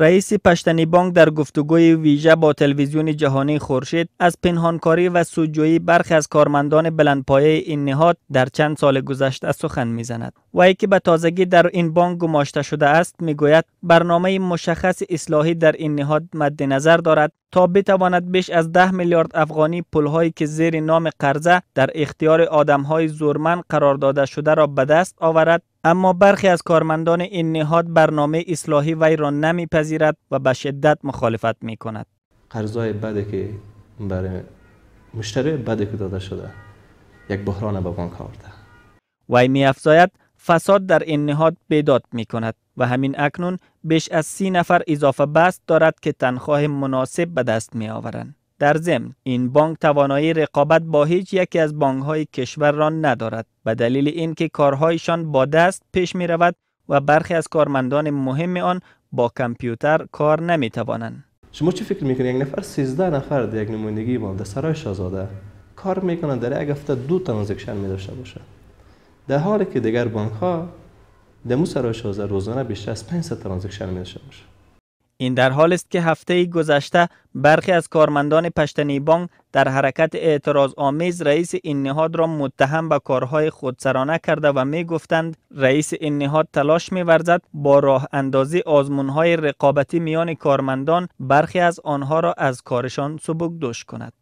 رئیس پشتنی بانک در گفتگوی ویژه با تلویزیون جهانی خورشید از پنهانکاری و سودجویی برخی از کارمندان بلندپایه این نهاد در چند سال گذشته سخن می‌زند. وی که به تازگی در این بانک گماشته شده است می‌گوید برنامه مشخص اصلاحی در این نهاد مد نظر دارد تا بتواند بیش از ده میلیارد افغانی پولهایی که زیر نام قرضه در اختیار آدمهای زورمن قرار داده شده را به دست آورد اما برخی از کارمندان این نهاد برنامه اصلاحی وی را نمیپذیرد و به شدت مخالفت می کند. قرضای بدی که برای مشتری بدی که داده شده یک بحران به بانک آورده. وی می افزاید فساد در این نهاد بیداد می کند و همین اکنون بیش از سی نفر اضافه بست دارد که تنخواه مناسب به دست می آورند. در ضمن این بانک توانایی رقابت با هیچ یکی از بانک های کشور را ندارد به دلیل اینکه کارهایشان با دست پیش می رود و برخی از کارمندان مهم آن با کامپیوتر کار نمی توانند. شما چه فکر می‌کنید؟ یک نفر 13 نفر در یک نمایندگی در سرای شاهزاده کار می‌کنند در یک هفته دو transaction می داشته باشه در حالی که دیگر بانک ها در سرای شاهزاده روزانه بیشتر از 500 transaction می داشته باشه این در حال است که هفته گذشته برخی از کارمندان پشتنی بانک در حرکت اعتراض آمیز رئیس این نهاد را متهم به کارهای خودسرانه کرده و می گفتند رئیس این نهاد تلاش می ورزد با راه اندازی آزمون های رقابتی میان کارمندان برخی از آنها را از کارشان سبک دوش کند.